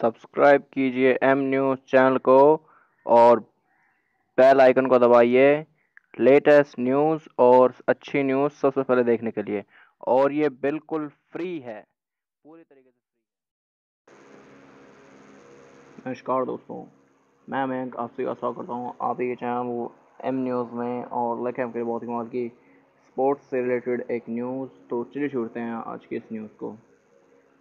Subscribe कीजिए M news channel को और बेल आइकन को दबाइए। लेटेस्ट न्यूज़ और अच्छी न्यूज़ सबसे पहले देखने के लिए। और ये बिल्कुल फ्री है। पूरी तरीके से नमस्कार दोस्तों, मैं मयंक आपसे का स्वागत करता हूँ। आप ये चैनल वो एम न्यूज़ में और लेके हम बहुत ही कमाल की स्पोर्ट्स से रिलेटेड एक न्यूज़। तो चलिए छोड़ते हैं आज की इस न्यूज़ को।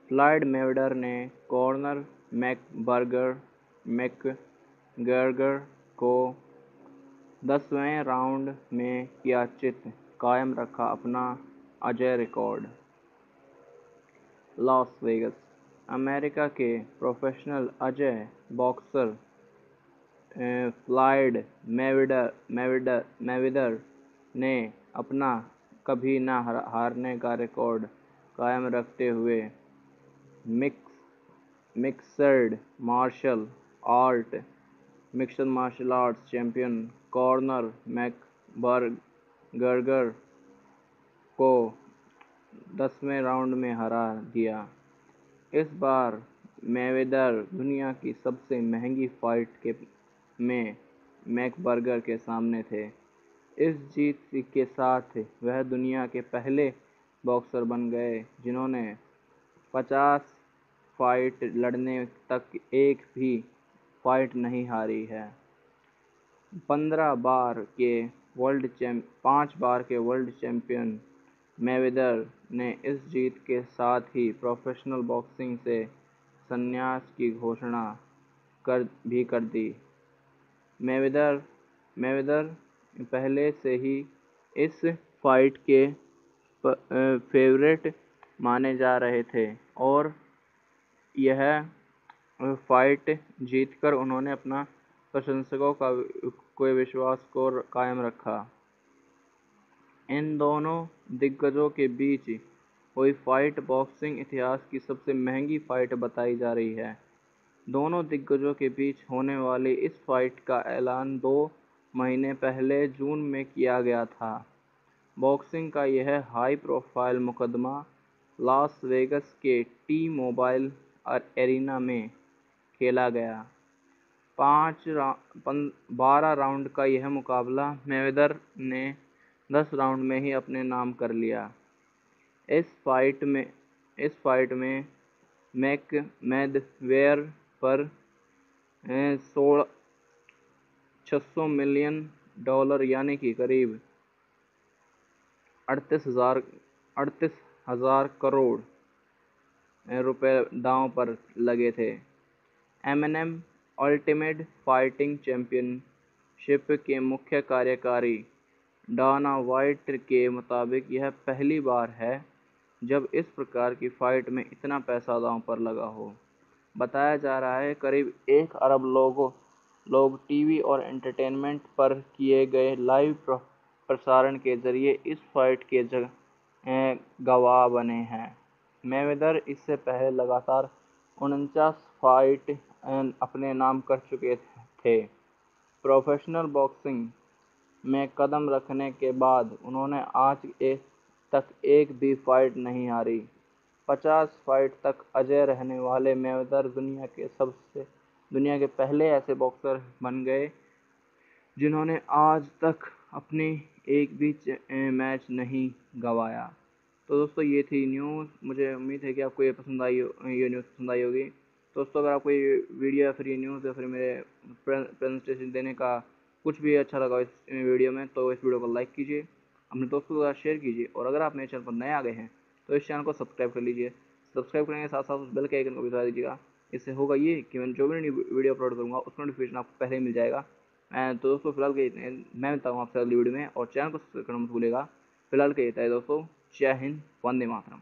फ्लाइड मेवडर ने कॉर्नर मैकबर्गर, मैकगर्गर को दसवें राउंड में किया चित कायम रखा अपना अजय रिकॉर्ड। लॉस वेगस, अमेरिका के professional Ajay, boxer Floyd Mayweather Mayweather Mayweather ने अपना कभी न हारने का रिकॉर्ड कायम रखते हुए mix mixed martial art, mixed martial arts champion Conor McGregor को दसवें राउंड में हरा दिया। इस बार मेवेदर दुनिया की सबसे महँगी फाइट के में मैकबर्गर के सामने थे। इस जीत के साथ वह दुनिया के पहले बॉक्सर बन गए, जिन्होंने पचास फाइट लड़ने तक एक भी फाइट नहीं हारी है। पंद्रह बार के वर्ल्ड चैम, पाँच बार के वर्ल्ड चैम्पियन मेवेदर ने इस जीत के साथ ही प्रोफेशनल बॉक्सिंग से संन्यास की घोषणा कर, भी कर दी। मेवेदर मेवेदर पहले से ही इस फाइट के फेवरेट माने जा रहे थे और यह फाइट जीतकर उन्होंने अपना प्रशंसकों का को विश्वास को कायम रखा। इन दोनों दिग्गजों के बीच हुई फाइट बॉक्सिंग इतिहास की सबसे महँगी फाइट बताई जा रही है। दोनों दिग्गजों के बीच होने वाली इस फाइट का ऐलान दो महीने पहले जून में किया गया था। बॉक्सिंग का यह हाई प्रोफ़ाइल मुकदमा लास वेगस के टी मोबाइल एरिना में खेला गया। पाँच बारह राउंड का यह मुकाबला मैवेदर ने दस राउंड में ही अपने नाम कर लिया। इस फाइट में, इस फाइट में मैक, मैदवेयर पर सोलह छः सौ मिलियन डॉलर यानी कि करीब अड़तीस हज़ार अड़तीस हज़ार करोड़ रुपए दांव पर लगे थे। एमएनएम अल्टीमेट फाइटिंग चैम्पियनशिप के मुख्य कार्यकारी डाना वाइट के मुताबिक यह पहली बार है जब इस प्रकार की फ़ाइट में इतना पैसा दांव पर लगा हो। बताया जा रहा है, करीब एक अरब लोगों, लोग टीवी और एंटरटेनमेंट पर किए गए लाइव प्रसारण के ज़रिए इस फाइट के गवाह बने हैं। मैवेदर इससे पहले लगातार उनचास फाइट अपने नाम कर चुके थे। प्रोफेशनल बॉक्सिंग में कदम रखने के बाद उन्होंने आज एक तक एक भी फाइट नहीं हारी। पचास फाइट तक अजय रहने वाले मेवेदर दुनिया के सबसे, दुनिया के पहले ऐसे बॉक्सर बन गए, जिन्होंने आज तक अपने एक भी मैच नहीं गंवाया। तो दोस्तों ये थी न्यूज़। मुझे उम्मीद है कि आपको ये पसंद आई ये न्यूज़ पसंद आई होगी। दोस्तों, अगर आपको ये वीडियो या फिर ये न्यूज़ या फिर मेरे प्रेजेंटेशन देने का कुछ भी अच्छा लगा इस वीडियो में तो इस वीडियो को लाइक कीजिए, अपने दोस्तों के साथ शेयर कीजिए, और अगर आप मेरे चैनल पर नए आ गए हैं तो इस चैनल को सब्सक्राइब कर लीजिए। सब्सक्राइब करने के साथ साथ उस बेल के आइकन को भी दबा दीजिएगा। इससे होगा ये कि मैं जो भी नई वीडियो अपलोड करूँगा उसका नोटिफिकेशन आपको पहले ही मिल जाएगा। तो दोस्तों, फ़िलहाल के मैं मिलता हूँ आपसे अगली वीडियो में, और चैनल को सब्सक्राइब करना मत भूलेगा फ़िलहाल के ये दोस्तों। जय हिंद वंदे मातरम।